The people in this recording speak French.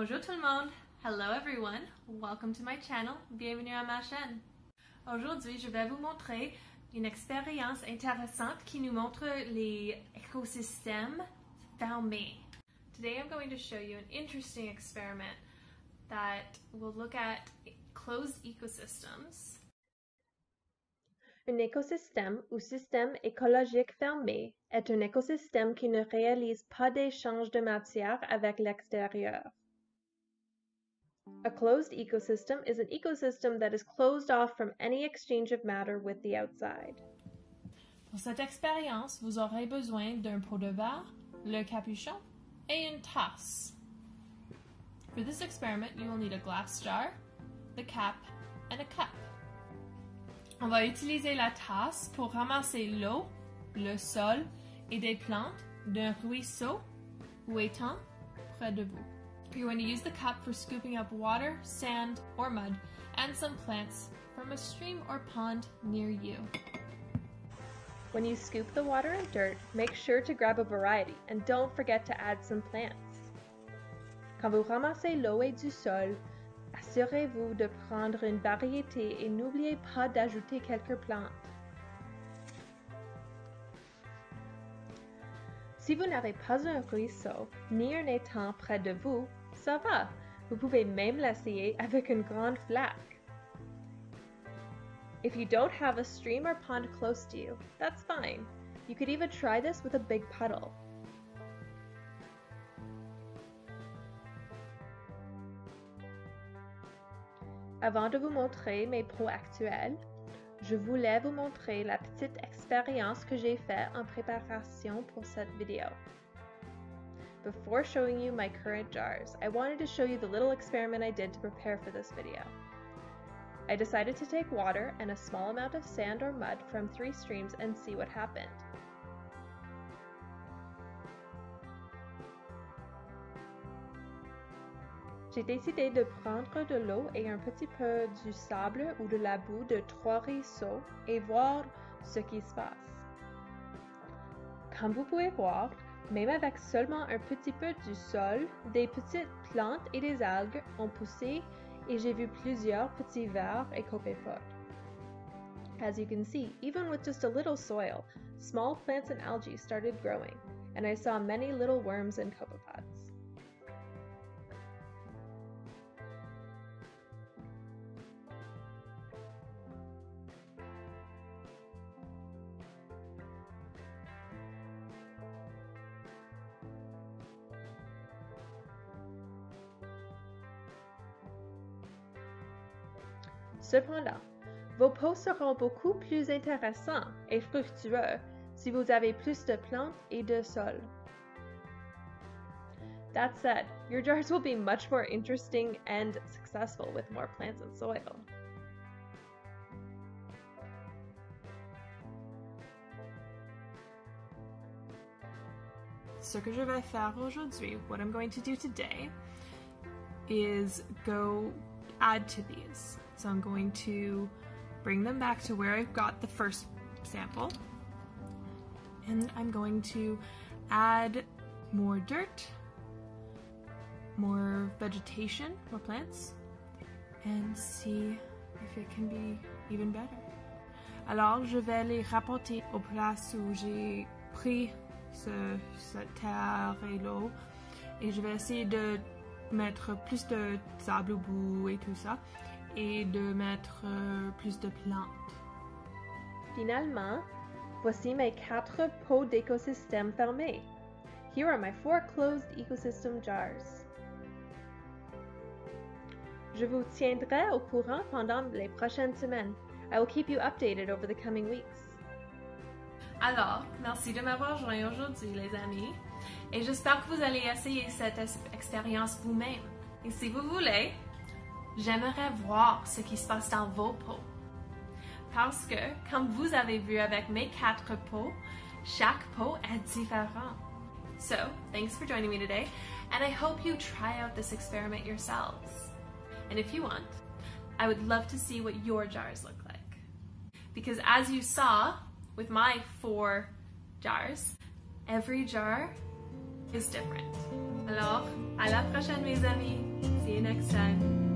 Bonjour tout le monde! Hello everyone! Welcome to my channel. Bienvenue à ma chaîne. Aujourd'hui, je vais vous montrer une expérience intéressante qui nous montre les écosystèmes fermés. Today I'm going to show you an interesting experiment that will look at closed ecosystems. Un écosystème ou système écologique fermé est un écosystème qui ne réalise pas d'échange de matière avec l'extérieur. A closed ecosystem is an ecosystem that is closed off from any exchange of matter with the outside. Pour cette expérience, vous aurez besoin d'un pot de verre, le capuchon et une tasse. For this experiment, you will need a glass jar, the cap, and a cup. On va utiliser la tasse pour ramasser l'eau, le sol et des plantes d'un ruisseau ou étang près de vous. You're going to use the cup for scooping up water, sand, or mud, and some plants from a stream or pond near you. When you scoop the water and dirt, make sure to grab a variety and don't forget to add some plants. Quand vous ramassez l'eau et du sol, assurez-vous de prendre une variété et n'oubliez pas d'ajouter quelques plantes. Si vous n'avez pas un ruisseau ni un étang près de vous, ça va. Vous pouvez même l'essayer avec une grande flaque. If you don't have a stream or pond close to you, that's fine. You could even try this with a big puddle. Avant de vous montrer mes pots actuels, je voulais vous montrer la petite expérience que j'ai faite en préparation pour cette vidéo. Before showing you my current jars, I wanted to show you the little experiment I did to prepare for this video. I decided to take water and a small amount of sand or mud from three streams and see what happened. J'ai décidé de prendre de l'eau et un petit peu du sable ou de la boue de trois ruisseaux et voir ce qui se passe. Comme vous pouvez voir, même avec seulement un petit peu du sol, des petites plantes et des algues ont poussé et j'ai vu plusieurs petits vers et copepods. As you can see, even with just a little soil, small plants and algae started growing, and I saw many little worms and copepods. Cependant, vos pots seront beaucoup plus intéressants et fructueux si vous avez plus de plantes et de sol. That said, your jars will be much more interesting and successful with more plants and soil. Ce que je vais faire aujourd'hui, what I'm going to do today, is go add to these. So I'm going to bring them back to where I got the first sample. And I'm going to add more dirt, more vegetation, more plants, and see if it can be even better. Alors, je vais les rapporter aux places où j'ai pris ce, cette terre et l'eau et je vais essayer de mettre plus de sable au bout et tout ça et de mettre euh, plus de plantes. Finalement, voici mes quatre pots d'écosystème fermés. Here are my four closed ecosystem jars. Je vous tiendrai au courant pendant les prochaines semaines. I will keep you updated over the coming weeks. Alors, merci de m'avoir joint aujourd'hui, les amis. Et j'espère que vous allez essayer cette expérience vous-même. Et si vous voulez, j'aimerais voir ce qui se passe dans vos pots. Parce que, comme vous avez vu avec mes quatre pots, chaque pot est différent. So, thanks for joining me today, and I hope you try out this experiment yourselves. And if you want, I would love to see what your jars look like. Because as you saw with my four jars, every jar is different. Alors, à la prochaine mes amis. See you next time.